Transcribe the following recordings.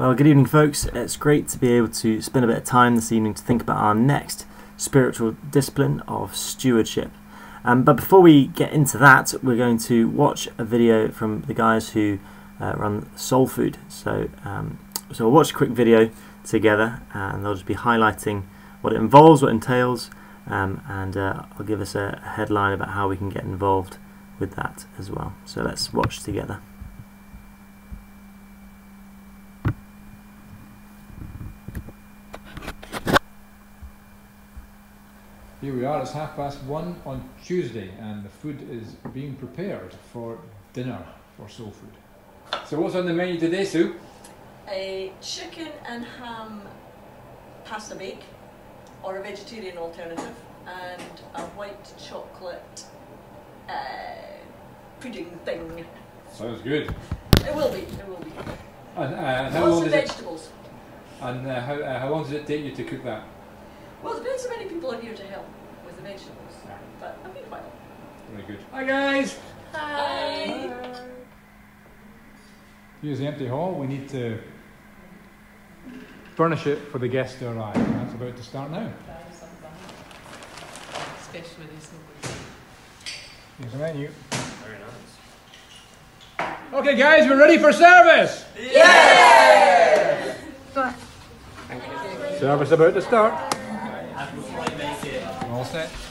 Well, good evening, folks. It's great to be able to spend a bit of time this evening to think about our next spiritual discipline of stewardship. Um, but before we get into that, we're going to watch a video from the guys who uh, run Soul Food. So, um, so we'll watch a quick video together, and they'll just be highlighting what it involves, what it entails, um, and uh, I'll give us a headline about how we can get involved with that as well. So let's watch together. Here we are, it's half past one on Tuesday, and the food is being prepared for dinner for Soul Food. So, what's on the menu today, Sue? A chicken and ham pasta bake, or a vegetarian alternative, and a white chocolate uh, pudding thing. Sounds good. It will be, it will be. And uh, how Lots long of does it? And uh, how, uh, how long does it take you to cook that? Well, it depends how many people are here to help with the vegetables. But I'll be fine. Very good. Hi guys. Hi. Here's the empty hall. We need to furnish it for the guests to arrive. And that's about to start now. Especially this Here's the menu. Very nice. Okay, guys, we're ready for service. Yeah. Service about to start. All set.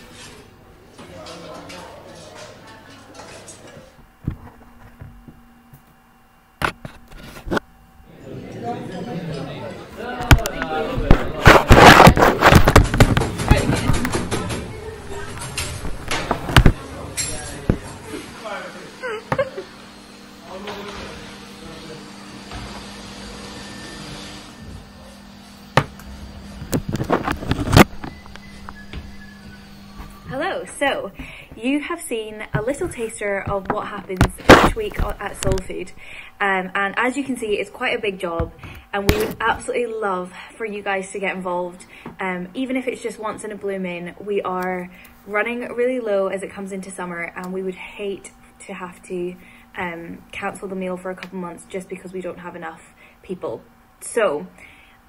Hello, so you have seen a little taster of what happens each week at Soul Food. Um, and as you can see, it's quite a big job, and we would absolutely love for you guys to get involved. Um, even if it's just once in a blue moon, we are running really low as it comes into summer, and we would hate to have to um, cancel the meal for a couple months just because we don't have enough people. So,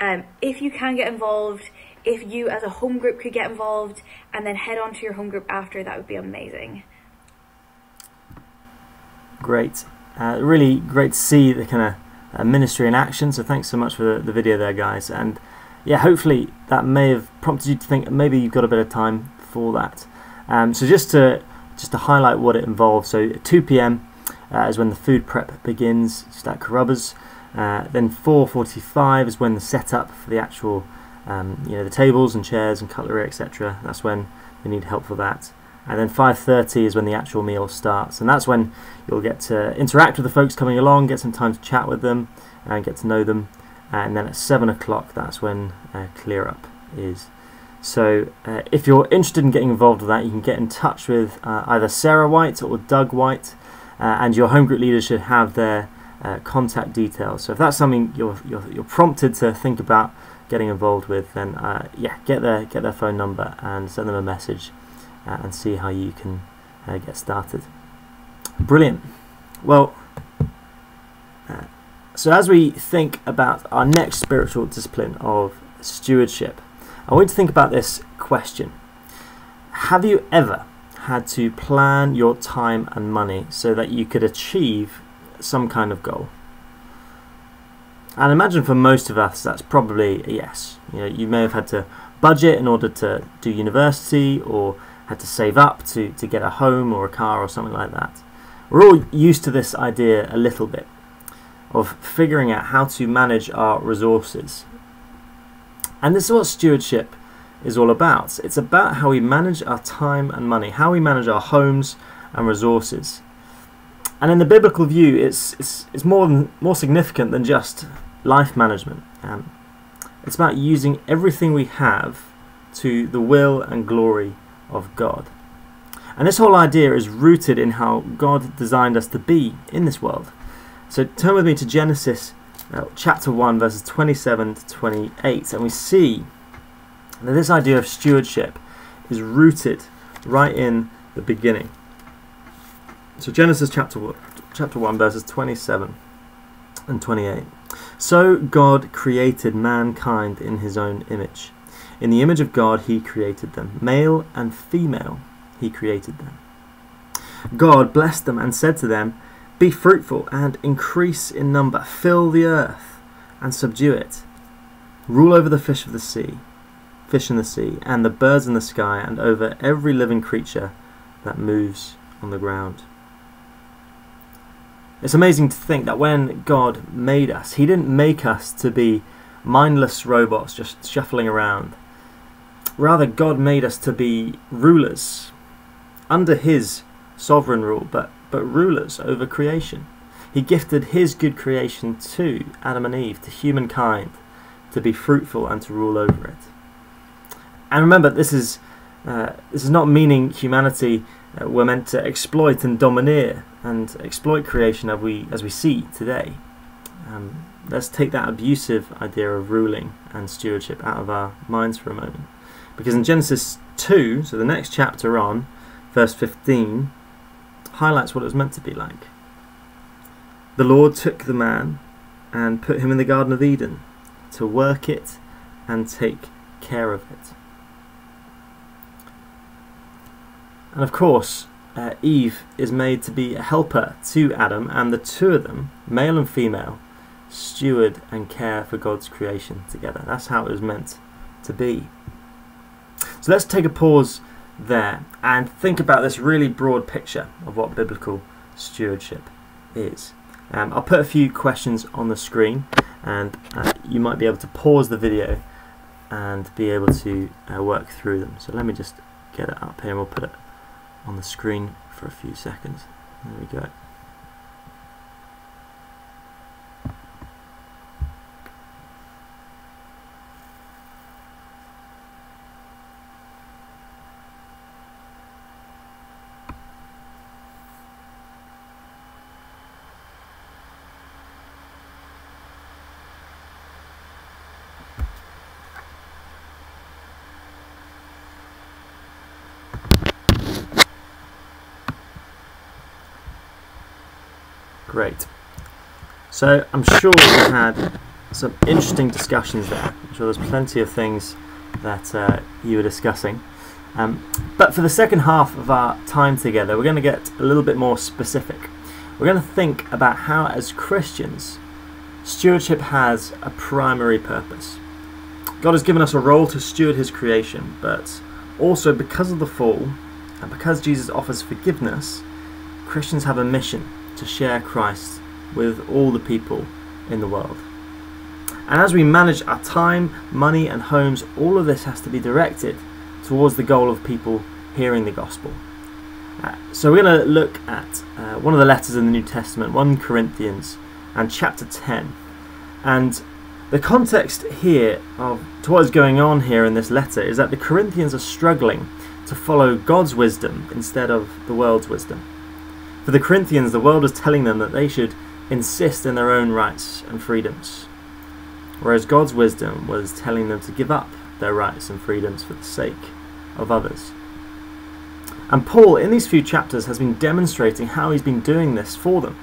um, if you can get involved, if you as a home group could get involved and then head on to your home group after, that would be amazing. Great. Uh, really great to see the kind of uh, ministry in action. So thanks so much for the, the video there, guys. And yeah, hopefully that may have prompted you to think maybe you've got a bit of time for that. Um, so just to just to highlight what it involves. So at 2 p.m. Uh, is when the food prep begins, just at Carrubbers. Uh, then 4:45 is when the setup for the actual, um, you know, the tables and chairs and cutlery, etc. That's when we need help for that. And then 5:30 is when the actual meal starts, and that's when you'll get to interact with the folks coming along, get some time to chat with them, and get to know them. And then at seven o'clock, that's when uh, clear up is. So uh, if you're interested in getting involved with that, you can get in touch with uh, either Sarah White or Doug White, uh, and your home group leaders should have their uh, contact details. So if that's something you're, you're you're prompted to think about getting involved with, then uh, yeah, get their get their phone number and send them a message, uh, and see how you can uh, get started. Brilliant. Well, uh, so as we think about our next spiritual discipline of stewardship, I want you to think about this question: Have you ever had to plan your time and money so that you could achieve some kind of goal? And I imagine for most of us, that's probably a yes. You know, you may have had to budget in order to do university, or had to save up to, to get a home or a car or something like that. We're all used to this idea a little bit of figuring out how to manage our resources. And this is what stewardship is all about. It's about how we manage our time and money, how we manage our homes and resources. And in the biblical view, it's, it's, it's more, than, more significant than just life management. Um, it's about using everything we have to the will and glory of God. And this whole idea is rooted in how God designed us to be in this world. So turn with me to Genesis uh, chapter 1, verses 27 to 28, and we see that this idea of stewardship is rooted right in the beginning. So Genesis chapter 1, chapter 1 verses 27 and 28. So God created mankind in his own image. In the image of God, he created them. Male and female, he created them. God blessed them and said to them, Be fruitful and increase in number, fill the earth and subdue it. Rule over the fish of the sea, fish in the sea, and the birds in the sky, and over every living creature that moves on the ground. It's amazing to think that when God made us, He didn't make us to be mindless robots just shuffling around. Rather, God made us to be rulers under His sovereign rule, but, but rulers over creation. He gifted His good creation to Adam and Eve, to humankind, to be fruitful and to rule over it. And remember, this is uh, this is not meaning humanity uh, were meant to exploit and domineer and exploit creation as we as we see today. Um, let's take that abusive idea of ruling and stewardship out of our minds for a moment, because in Genesis two, so the next chapter on, verse fifteen, highlights what it was meant to be like. The Lord took the man and put him in the Garden of Eden to work it and take care of it. And of course, uh, Eve is made to be a helper to Adam, and the two of them, male and female, steward and care for God's creation together. That's how it was meant to be. So let's take a pause there and think about this really broad picture of what biblical stewardship is. Um, I'll put a few questions on the screen, and uh, you might be able to pause the video and be able to uh, work through them. So let me just get it up here and we'll put it on the screen for a few seconds. There we go. Great. So I'm sure we had some interesting discussions there. I'm sure there's plenty of things that uh, you were discussing. Um, but for the second half of our time together, we're going to get a little bit more specific. We're going to think about how, as Christians, stewardship has a primary purpose. God has given us a role to steward His creation, but also because of the fall and because Jesus offers forgiveness, Christians have a mission to share Christ with all the people in the world. And as we manage our time, money, and homes, all of this has to be directed towards the goal of people hearing the gospel. Uh, so we're going to look at uh, one of the letters in the New Testament, 1 Corinthians, and chapter 10. And the context here of to what is going on here in this letter is that the Corinthians are struggling to follow God's wisdom instead of the world's wisdom. For the Corinthians, the world was telling them that they should insist in their own rights and freedoms, whereas God's wisdom was telling them to give up their rights and freedoms for the sake of others. And Paul, in these few chapters, has been demonstrating how he's been doing this for them.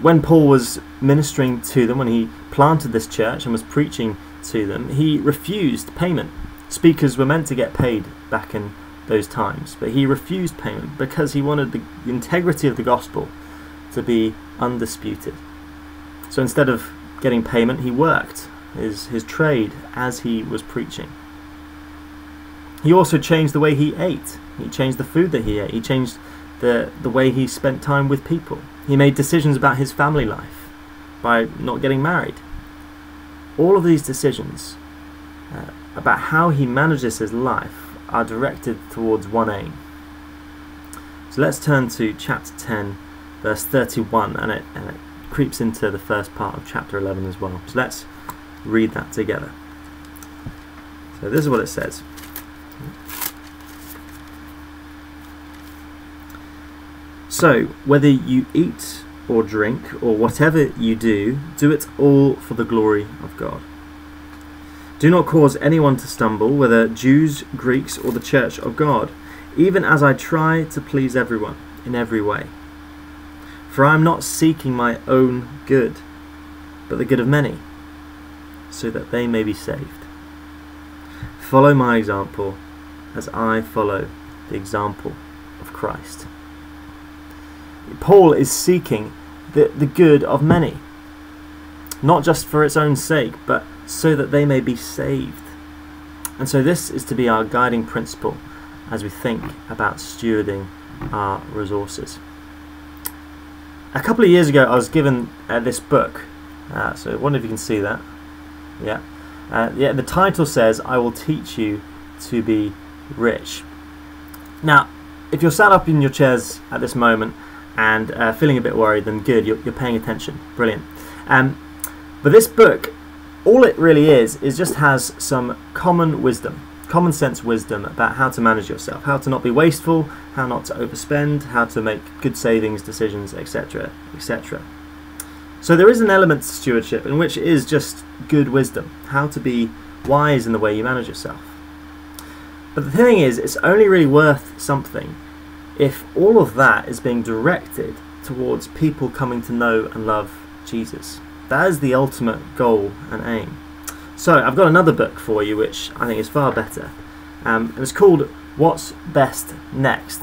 When Paul was ministering to them, when he planted this church and was preaching to them, he refused payment. Speakers were meant to get paid back in those times, but he refused payment because he wanted the integrity of the gospel to be undisputed. So instead of getting payment, he worked his, his trade as he was preaching. He also changed the way he ate. He changed the food that he ate. He changed the, the way he spent time with people. He made decisions about his family life by not getting married. All of these decisions uh, about how he manages his life are directed towards one aim. So let's turn to chapter 10, verse 31, and it, and it creeps into the first part of chapter 11 as well. So let's read that together. So this is what it says. So, whether you eat or drink or whatever you do, do it all for the glory of God. Do not cause anyone to stumble, whether Jews, Greeks, or the church of God, even as I try to please everyone in every way. For I am not seeking my own good, but the good of many, so that they may be saved. Follow my example as I follow the example of Christ. Paul is seeking the, the good of many, not just for its own sake, but so that they may be saved. And so, this is to be our guiding principle as we think about stewarding our resources. A couple of years ago, I was given uh, this book. Uh, so, I wonder if you can see that. Yeah. Uh, yeah, the title says, I will teach you to be rich. Now, if you're sat up in your chairs at this moment and uh, feeling a bit worried, then good, you're, you're paying attention. Brilliant. Um, but this book, all it really is, is just has some common wisdom, common sense wisdom about how to manage yourself, how to not be wasteful, how not to overspend, how to make good savings decisions, etc., etc. So there is an element to stewardship in which it is just good wisdom, how to be wise in the way you manage yourself. But the thing is, it's only really worth something if all of that is being directed towards people coming to know and love Jesus. That is the ultimate goal and aim. So I've got another book for you which I think is far better. Um, it's called What's Best Next.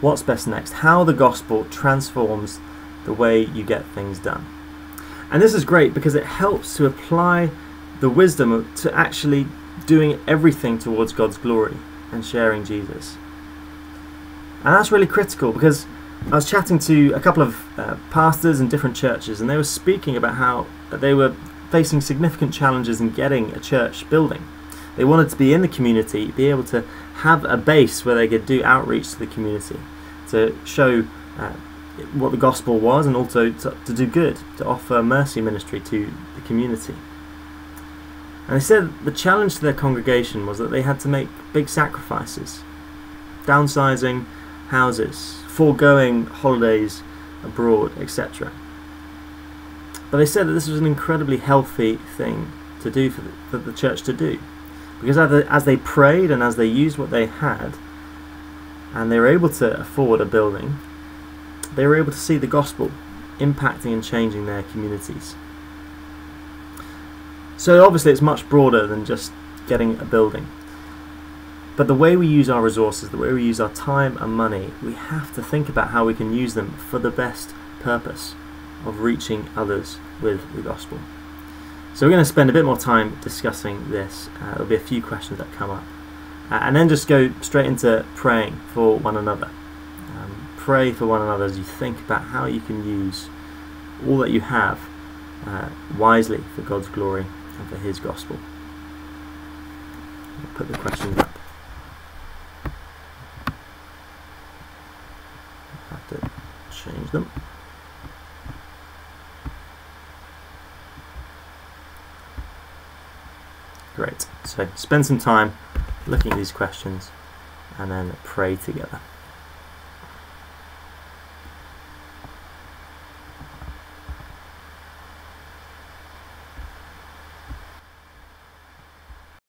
What's Best Next? How the Gospel Transforms the Way You Get Things Done. And this is great because it helps to apply the wisdom to actually doing everything towards God's glory and sharing Jesus. And that's really critical because I was chatting to a couple of uh, pastors in different churches, and they were speaking about how they were facing significant challenges in getting a church building. They wanted to be in the community, be able to have a base where they could do outreach to the community, to show uh, what the gospel was, and also to, to do good, to offer mercy ministry to the community. And they said the challenge to their congregation was that they had to make big sacrifices, downsizing houses, foregoing holidays abroad, etc. But they said that this was an incredibly healthy thing to do for the, for the church to do. Because as they prayed and as they used what they had, and they were able to afford a building, they were able to see the gospel impacting and changing their communities. So obviously it's much broader than just getting a building. But the way we use our resources, the way we use our time and money, we have to think about how we can use them for the best purpose of reaching others with the gospel. So we're going to spend a bit more time discussing this. Uh, there'll be a few questions that come up. Uh, and then just go straight into praying for one another. Um, pray for one another as you think about how you can use all that you have uh, wisely for God's glory and for His gospel. I'll put the questions up. have to change them. Great. So spend some time looking at these questions and then pray together.